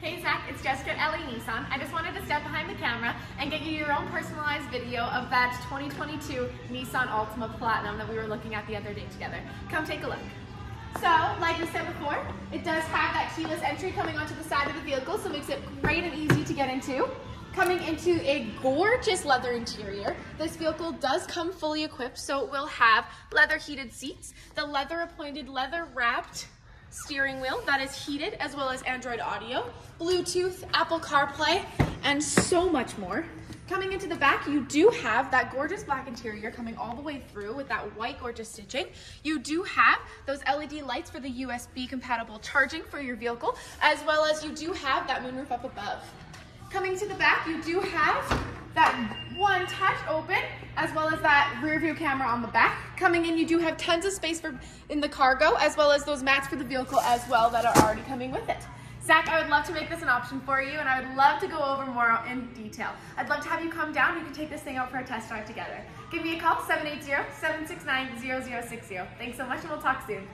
Hey Zach, it's Jessica at LA Nissan. I just wanted to step behind the camera and get you your own personalized video of that 2022 Nissan Altima Platinum that we were looking at the other day together. Come take a look. So, like we said before, it does have that keyless entry coming onto the side of the vehicle, so it makes it great and easy to get into. Coming into a gorgeous leather interior, this vehicle does come fully equipped, so it will have leather heated seats, the leather appointed leather wrapped steering wheel that is heated as well as Android Auto, Bluetooth, Apple CarPlay, and so much more. Coming into the back, you do have that gorgeous black interior coming all the way through with that white gorgeous stitching. You do have those LED lights for the USB compatible charging for your vehicle, as well as you do have that moonroof up above. Coming to the back, you do have as well as that rear view camera on the back. Coming in, you do have tons of space for in the cargo, as well as those mats for the vehicle as well that are already coming with it. Zach, I would love to make this an option for you, and I would love to go over more in detail. I'd love to have you come down. We can take this thing out for a test drive together. Give me a call, 780-769-0060. Thanks so much, and we'll talk soon.